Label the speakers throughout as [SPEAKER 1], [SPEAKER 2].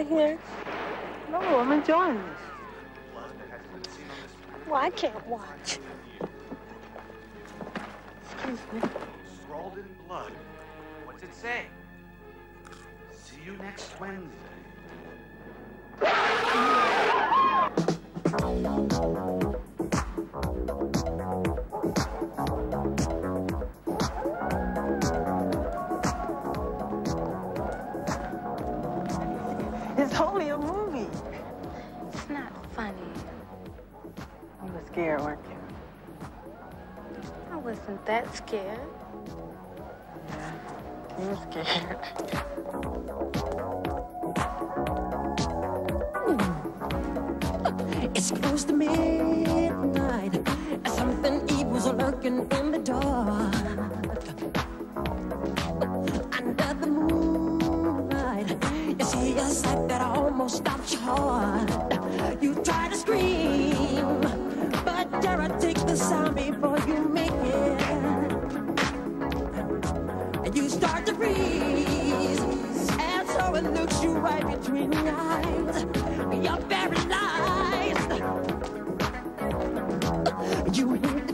[SPEAKER 1] of here?
[SPEAKER 2] No, I'm enjoying this.
[SPEAKER 1] Well, I can't watch.
[SPEAKER 2] Excuse me.
[SPEAKER 3] Scrawled in blood. What's it say? See you next Wednesday.
[SPEAKER 2] It's a movie.
[SPEAKER 1] It's not funny.
[SPEAKER 2] You were scared, weren't you?
[SPEAKER 1] I wasn't that scared.
[SPEAKER 2] Yeah, you were scared.
[SPEAKER 4] It's close to midnight. Something evil's lurking in the dark. A sight that almost your heart. You try to scream, but the sound before you make it. And you start to freeze, and so it looks you right between the eyes. You're paralyzed. You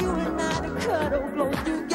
[SPEAKER 4] You and I, the cuddle, blow through.